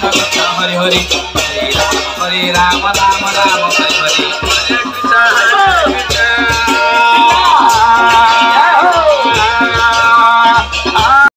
Hare Hare Hare Rama Hare Rama Rama